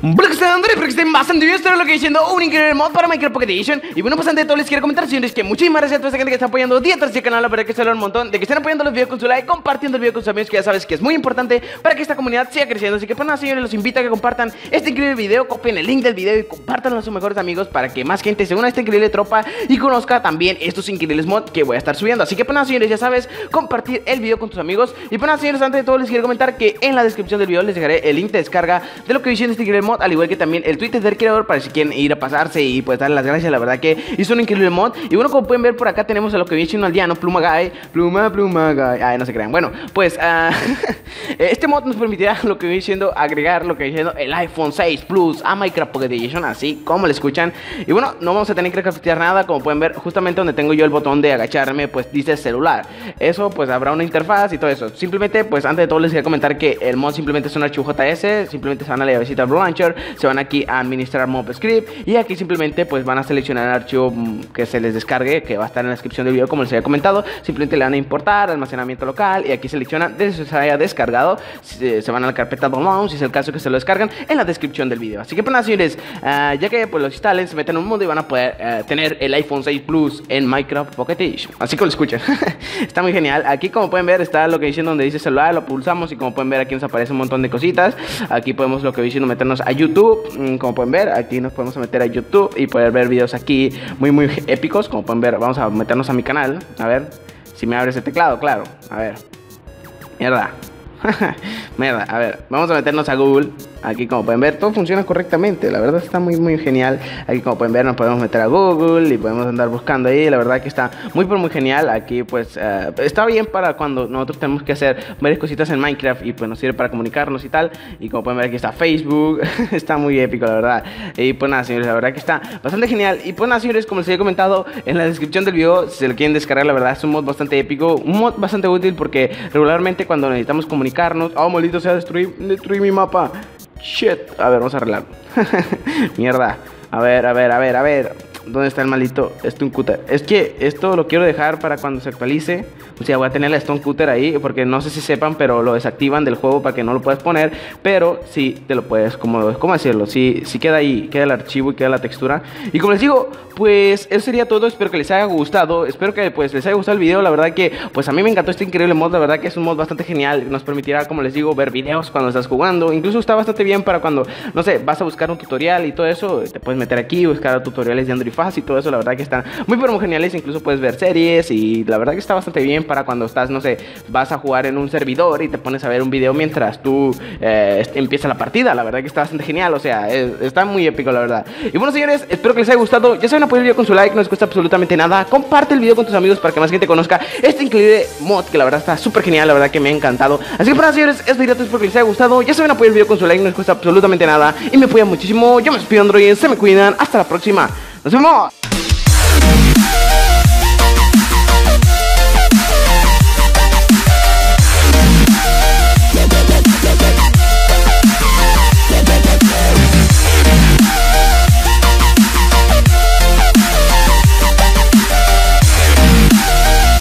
Hola, que están André, espero que estén bastante bien. Esto es lo que diciendo un increíble mod para Minecraft Pocket Edition. Y bueno, pues antes de todo, les quiero comentar, señores, que muchísimas gracias a toda esa gente que está apoyando día tras día el canal. La verdad que se un montón de que estén apoyando los videos con su like, compartiendo el video con sus amigos, que ya sabes que es muy importante para que esta comunidad siga creciendo. Así que, pues nada, señores, los invito a que compartan este increíble video, copien el link del video y compartanlo a sus mejores amigos para que más gente se una a esta increíble tropa y conozca también estos increíbles mods que voy a estar subiendo. Así que, pues nada, señores, ya sabes, compartir el video con tus amigos. Y pues nada, señores, antes de todo, les quiero comentar que en la descripción del video les dejaré el link de descarga de lo que diciendo este increíble mod, al igual que también el Twitter del creador para si quieren ir a pasarse y pues darle las gracias. La verdad que hizo un increíble mod. Y bueno, como pueden ver por acá tenemos a lo que viene siendo aldeano, Pluma Guy, Pluma, Pluma Guy. Ay, no se crean. Bueno, pues uh, este mod nos permitirá lo que viene siendo agregar lo que viene siendo el iPhone 6 Plus a Minecraft Pocket Edition, así como lo escuchan. Y bueno, no vamos a tener que craftear nada, como pueden ver, justamente donde tengo yo el botón de agacharme, pues dice celular. Eso pues habrá una interfaz y todo eso. Simplemente, pues antes de todo les quería comentar que el mod simplemente es un archivo JS, simplemente se van a la llavecita Blue Se van aquí a administrar mob script y aquí simplemente pues van a seleccionar el archivo mm, que se les descargue que va a estar en la descripción del video como les había comentado. Simplemente le van a importar almacenamiento local y aquí seleccionan desde se haya descargado se, van a la carpeta download si es el caso que se lo descargan en la descripción del video. Así que pues nada señores uh, ya que pues lo instalen se meten en un mundo y van a poder uh, tener el iPhone 6 Plus en Minecraft Pocket Edition. Así que lo escuchen. Está muy genial. Aquí como pueden ver está lo que dicen donde dice celular lo pulsamos y como pueden ver aquí nos aparece un montón de cositas. Aquí podemos lo que diciendo meternos a YouTube mm, como pueden ver aquí nos podemos meter a YouTube y poder ver videos aquí muy muy épicos, como pueden ver, vamos a meternos a mi canal, a ver si me abre ese teclado, claro, a ver. Mierda. Mierda, a ver, vamos a meternos a Google Aquí como pueden ver todo funciona correctamente, la verdad está muy muy genial. Aquí como pueden ver nos podemos meter a Google y podemos andar buscando ahí, la verdad que está muy pero muy genial. Aquí pues uh, está bien para cuando nosotros tenemos que hacer varias cositas en Minecraft y pues nos sirve para comunicarnos y tal. Y como pueden ver aquí está Facebook, está muy épico la verdad. Y pues nada señores, la verdad que está bastante genial. Y pues nada señores, como les había comentado en la descripción del video, si se lo quieren descargar, la verdad es un mod bastante épico, un mod bastante útil porque regularmente cuando necesitamos comunicarnos, oh maldito sea, destruí, destruí mi mapa. Shit. A ver, vamos a arreglar. Mierda. A ver, a ver, a ver, a ver. ¿Dónde está el malito Stone Cutter? Es que esto lo quiero dejar para cuando se actualice. O sea, voy a tener el Stone Cutter ahí. Porque no sé si sepan, pero lo desactivan del juego para que no lo puedas poner. Pero sí te lo puedes, como, ¿cómo decirlo? Sí, sí queda ahí, queda el archivo y queda la textura. Y como les digo, pues eso sería todo. Espero que les haya gustado. Espero que pues les haya gustado el video. La verdad que pues a mí me encantó este increíble mod. La verdad que es un mod bastante genial. Nos permitirá, como les digo, ver videos cuando estás jugando. Incluso está bastante bien para cuando, no sé, vas a buscar un tutorial y todo eso. Te puedes meter aquí, buscar tutoriales de Android Y todo eso. La verdad que están muy pero geniales. Incluso puedes ver series y la verdad que está bastante bien para cuando estás, no sé, vas a jugar en un servidor y te pones a ver un video mientras tú eh, empieza la partida. La verdad que está bastante genial. O sea, está muy épico, la verdad. Y bueno, señores, espero que les haya gustado. Ya saben apoyar el video con su like, no les cuesta absolutamente nada. Comparte el video con tus amigos para que más gente conozca este increíble mod que la verdad está súper genial, la verdad que me ha encantado. Así que para señores, este video espero que les haya gustado. Ya saben apoyar el video con su like, no les cuesta absolutamente nada y me apoya muchísimo. Yo me despido Android, se me cuidan. Hasta la próxima. Nos vemos.